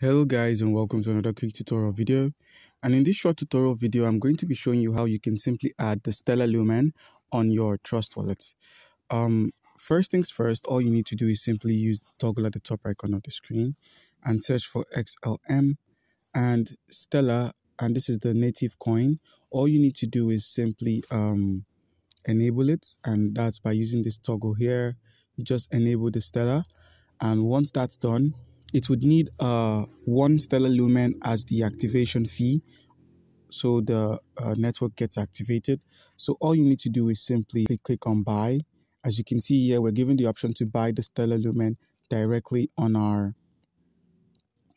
Hello guys and welcome to another quick tutorial video and in this short tutorial video I'm going to be showing you how you can simply add the Stellar Lumen on your Trust wallet. Um, first things first all you need to do is simply use toggle at the top right corner of the screen and search for XLM and Stellar and this is the native coin. All you need to do is simply um, enable it and that's by using this toggle here you just enable the Stellar and once that's done it would need uh, one stellar lumen as the activation fee so the uh, network gets activated. So all you need to do is simply click on buy. As you can see here we're given the option to buy the stellar lumen directly on our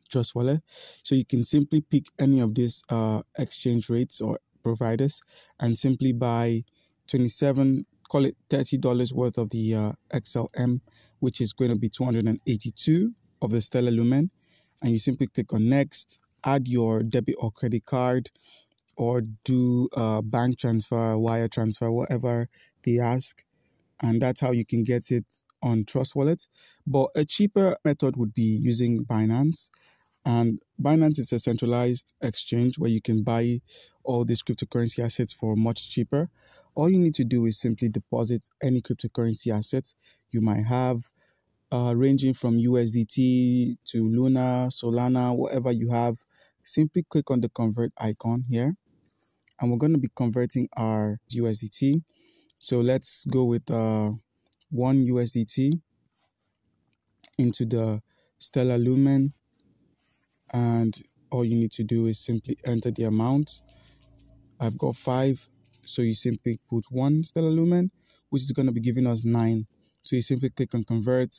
trust wallet. So you can simply pick any of these uh, exchange rates or providers and simply buy 27 call it $30 worth of the uh, XLM which is going to be 282 of the Stellar Lumen and you simply click on next, add your debit or credit card or do a bank transfer, wire transfer, whatever they ask. And that's how you can get it on Trust Wallet. But a cheaper method would be using Binance. And Binance is a centralized exchange where you can buy all these cryptocurrency assets for much cheaper. All you need to do is simply deposit any cryptocurrency assets you might have uh, ranging from USDT to Luna, Solana, whatever you have. Simply click on the convert icon here. And we're going to be converting our USDT. So let's go with uh, one USDT into the Stellar Lumen. And all you need to do is simply enter the amount. I've got five. So you simply put one Stellar Lumen, which is going to be giving us nine. So you simply click on convert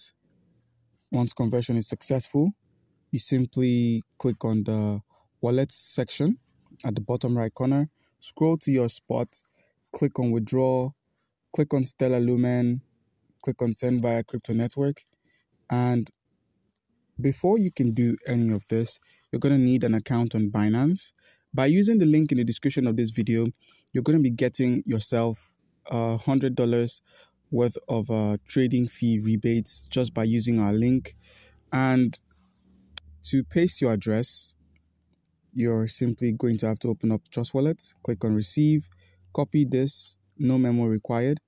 once conversion is successful, you simply click on the wallet section at the bottom right corner, scroll to your spot, click on withdraw, click on Stellar Lumen, click on send via crypto network. And before you can do any of this, you're going to need an account on Binance. By using the link in the description of this video, you're going to be getting yourself uh, a $100 worth of uh, trading fee rebates just by using our link. And to paste your address, you're simply going to have to open up Trust Wallet, click on Receive, copy this, no memo required,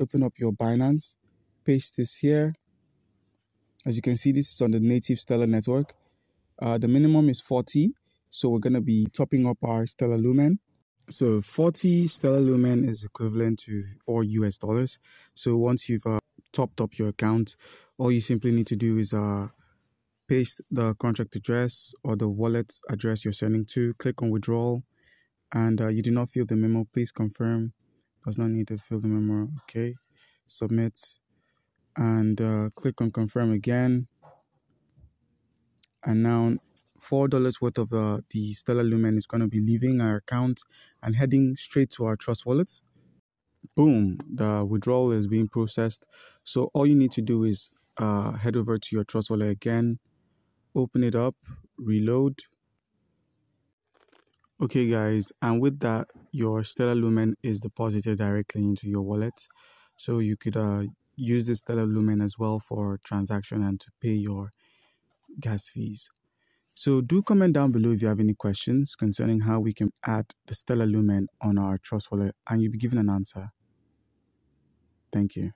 open up your Binance, paste this here. As you can see, this is on the native Stellar network. Uh, the minimum is 40, so we're going to be topping up our Stellar Lumen. So 40 stellar lumen is equivalent to 4 US dollars. So once you've uh, topped up your account, all you simply need to do is uh, paste the contract address or the wallet address you're sending to, click on withdrawal, and uh, you do not fill the memo, please confirm. Does not need to fill the memo. Okay, submit, and uh, click on confirm again. And now $4 worth of uh, the Stellar Lumen is going to be leaving our account and heading straight to our Trust wallet. Boom, the withdrawal is being processed. So all you need to do is uh, head over to your Trust wallet again, open it up, reload. Okay, guys, and with that, your Stellar Lumen is deposited directly into your wallet. So you could uh, use the Stellar Lumen as well for transaction and to pay your gas fees. So do comment down below if you have any questions concerning how we can add the Stellar Lumen on our Trust wallet and you'll be given an answer. Thank you.